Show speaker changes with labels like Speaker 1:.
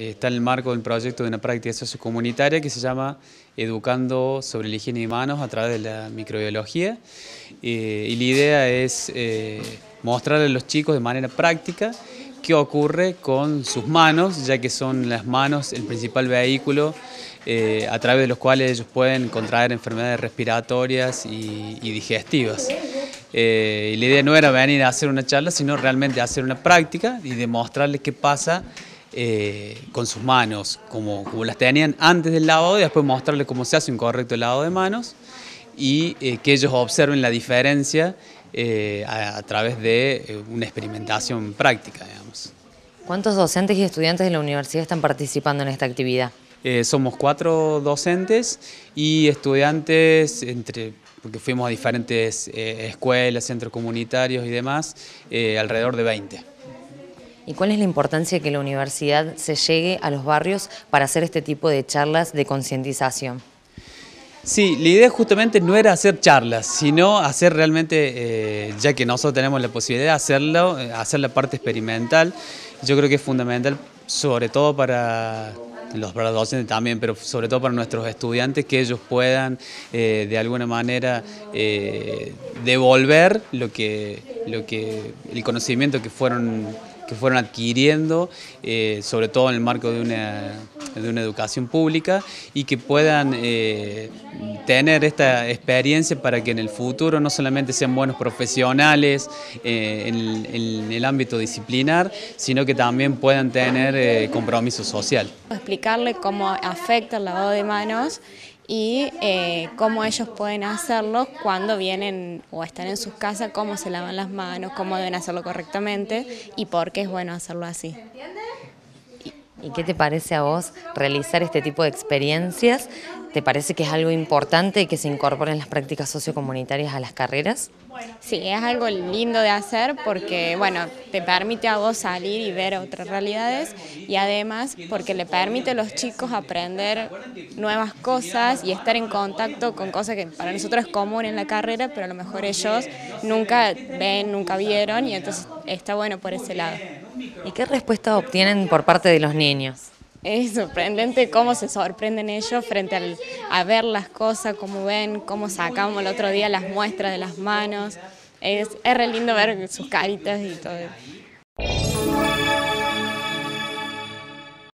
Speaker 1: Está en el marco del proyecto de una práctica sociocomunitaria que se llama Educando sobre la higiene de manos a través de la microbiología. Eh, y la idea es eh, mostrarle a los chicos de manera práctica qué ocurre con sus manos, ya que son las manos el principal vehículo eh, a través de los cuales ellos pueden contraer enfermedades respiratorias y, digestivas. y la idea no era venir a hacer una charla, sino realmente hacer una práctica y demostrarles qué pasa eh, con sus manos, como, como, las tenían antes del lavado y después mostrarles cómo se hace un correcto lavado de manos y eh, que ellos observen la diferencia eh, a, través de una experimentación práctica. Digamos.
Speaker 2: ¿Cuántos docentes y estudiantes de la universidad están participando en esta actividad?
Speaker 1: somos cuatro docentes y estudiantes entre porque fuimos a diferentes escuelas, centros comunitarios y demás, alrededor de 20.
Speaker 2: ¿Y cuál es la importancia de que la universidad se llegue a los barrios para hacer este tipo de charlas de concientización?
Speaker 1: Sí, la idea justamente no era hacer charlas, sino hacer realmente, eh, ya que nosotros tenemos la posibilidad de hacerlo, eh, hacer la parte experimental, yo creo que es fundamental, sobre todo para los docentes también, pero sobre todo para nuestros estudiantes, que ellos puedan eh, de alguna manera devolver lo que, lo que, el conocimiento que fueron que fueron adquiriendo, eh, sobre todo en el marco de una, de una educación pública, y que puedan eh, tener esta experiencia para que en el futuro no solamente sean buenos profesionales eh, en, el ámbito disciplinar, sino que también puedan tener compromiso social.
Speaker 3: Explicarle cómo afecta el lavado de manos y eh, cómo ellos pueden hacerlo cuando vienen o están en sus casas, cómo se lavan las manos, cómo deben hacerlo correctamente y por qué es bueno hacerlo así.
Speaker 2: ¿Y qué te parece a vos realizar este tipo de experiencias? ¿Te parece que es algo importante que se incorporen las prácticas sociocomunitarias a las carreras?
Speaker 3: Sí, es algo lindo de hacer porque, bueno, te permite a vos salir y ver otras realidades y además porque le permite a los chicos aprender nuevas cosas y estar en contacto con cosas que para nosotros es común en la carrera, pero a lo mejor ellos nunca ven, nunca vieron y entonces está bueno por ese lado.
Speaker 2: ¿Y qué respuesta obtienen por parte de los niños?
Speaker 3: Es sorprendente cómo se sorprenden ellos frente a ver las cosas, cómo ven, cómo sacamos el otro día las muestras de las manos. Es, es lindo ver sus caritas y todo.